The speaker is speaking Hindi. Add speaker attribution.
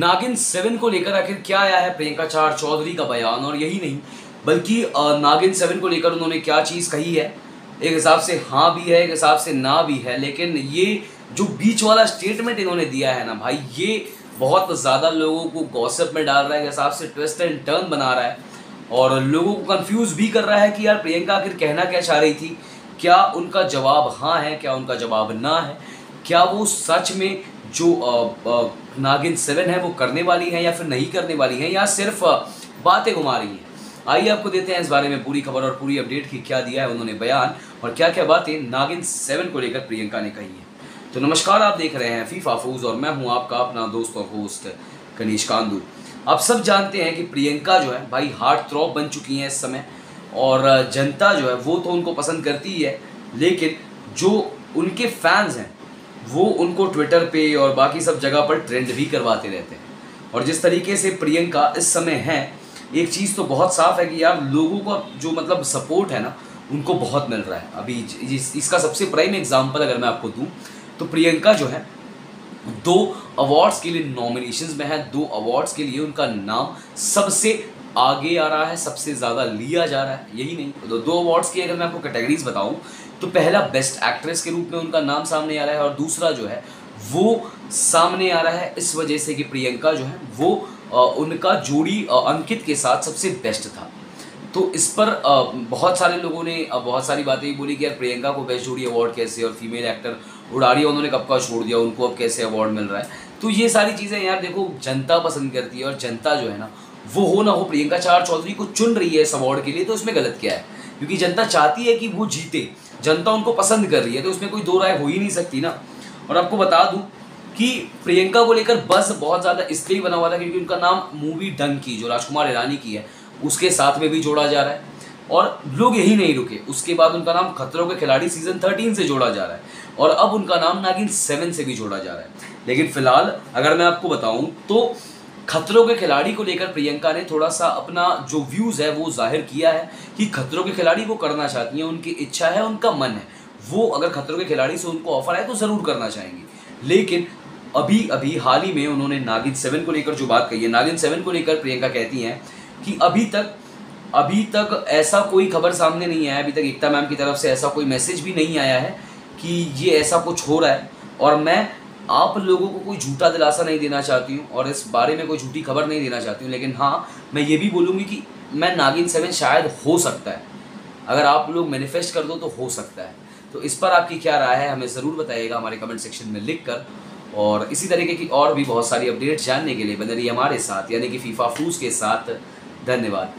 Speaker 1: नागिन सेवन को लेकर आखिर क्या आया है प्रियंका चार चौधरी का बयान? और यही नहीं, बल्कि नागिन सेवन को लेकर उन्होंने क्या चीज़ कही है? एक हिसाब से हाँ भी है, एक हिसाब से ना भी है, लेकिन ये जो बीच वाला स्टेटमेंट इन्होंने दिया है ना भाई, ये बहुत ज़्यादा लोगों को गॉसिप में डाल रहा है, एक हिसाब से ट्विस्ट एंड टर्न बना रहा है। और लोगों को कंफ्यूज भी कर रहा है कि यार प्रियंका आखिर कहना क्या चाह रही थी? क्या उनका जवाब हाँ है, क्या उनका जवाब ना है? क्या वो सच में जो नागिन सेवन है, वो करने वाली है या फिर नहीं करने वाली है या सिर्फ़ बातें घुमा रही हैं? आइए आपको देते हैं इस बारे में पूरी खबर और पूरी अपडेट की क्या दिया है उन्होंने बयान और क्या क्या बातें नागिन सेवन को लेकर प्रियंका ने कही है। तो नमस्कार, आप देख रहे हैं फीफा फूज और मैं हूँ आपका अपना दोस्त और होस्ट कनीश कांदू। आप सब जानते हैं कि प्रियंका जो है, भाई हार्ट थ्रॉप बन चुकी हैं इस समय और जनता जो है, वो तो उनको पसंद करती ही है, लेकिन जो उनके फैंस हैं वो उनको ट्विटर पे और बाकी सब जगह पर ट्रेंड भी करवाते रहते हैं। और जिस तरीके से प्रियंका इस समय है एक चीज़ तो बहुत साफ़ है कि यार लोगों का जो मतलब सपोर्ट है ना उनको बहुत मिल रहा है। अभी इस, इसका सबसे प्राइम एग्ज़ाम्पल अगर मैं आपको दूँ तो प्रियंका जो है दो अवार्ड्स के लिए नॉमिनेशंस में है दो अवार्ड्स के लिए उनका नाम सबसे आगे आ रहा है सबसे ज़्यादा लिया जा रहा है। यही नहीं तो दो अवार्ड्स की अगर मैं आपको कैटेगरीज बताऊँ तो पहला बेस्ट एक्ट्रेस के रूप में उनका नाम सामने आ रहा है और दूसरा जो है वो सामने आ रहा है। इस वजह से कि प्रियंका जो है वो अ, उनका जोड़ी अ, अंकित के साथ सबसे बेस्ट था। तो इस पर अ, बहुत सारे लोगों ने बहुत सारी बातें बोली कि यार प्रियंका को बेस्ट जोड़ी अवार्ड कैसे और फीमेल एक्टर उड़ारी उन्होंने कब का छोड़ दिया उनको अब कैसे अवार्ड मिल रहा है? तो ये सारी चीज़ें यार देखो जनता पसंद करती है और जनता जो है ना वो हो ना हो, प्रियंका चार चौधरी को चुन रही है इस अवार्ड के लिए तो उसमें गलत क्या है? क्योंकि जनता चाहती है कि वो जीते। जनता उनको पसंद कर रही है तो उसमें कोई दो राय हो ही नहीं सकती ना। और आपको बता दूँ कि प्रियंका को लेकर बस बहुत ज़्यादा इसलिए बना हुआ था, क्योंकि उनका नाम मूवी डंग की जो राजकुमार ईरानी की है, उसके साथ में भी जोड़ा जा रहा है। और लोग यही नहीं रुके। उसके बाद उनका नाम खतरों के खिलाड़ी सीज़न थर्टीन से जोड़ा जा रहा है। और अब उनका नाम नागिन सेवन से भी जोड़ा जा रहा है। लेकिन फ़िलहाल, अगर मैं आपको बताऊँ तो खतरों के खिलाड़ी को लेकर प्रियंका ने थोड़ा सा अपना जो व्यूज़ है वो ज़ाहिर किया है कि खतरों के खिलाड़ी वो करना चाहती हैं, उनकी इच्छा है, उनका मन है। वो अगर खतरों के खिलाड़ी से उनको ऑफ़र आए तो ज़रूर करना चाहेंगी। लेकिन अभी अभी हाल ही में उन्होंने नागिन सेवन को लेकर जो बात कही है, नागिन सेवन को लेकर प्रियंका कहती हैं कि अभी तक अभी तक ऐसा कोई खबर सामने नहीं आया अभी तक एकता मैम की तरफ़ से ऐसा कोई मैसेज भी नहीं आया है कि ये ऐसा कुछ हो रहा है। और मैं आप लोगों को कोई झूठा दिलासा नहीं देना चाहती हूँ और इस बारे में कोई झूठी खबर नहीं देना चाहती हूँ, लेकिन हाँ मैं ये भी बोलूँगी कि मैं नागिन सेवन शायद हो सकता है। अगर आप लोग मैनिफेस्ट कर दो तो हो सकता है। तो इस पर आपकी क्या राय है, हमें ज़रूर बताइएगा हमारे कमेंट सेक्शन में लिख कर और इसी तरीके की और भी बहुत सारी अपडेट्स जानने के लिए बने रहिए हमारे साथ, यानी कि फीफा फूज के साथ। धन्यवाद।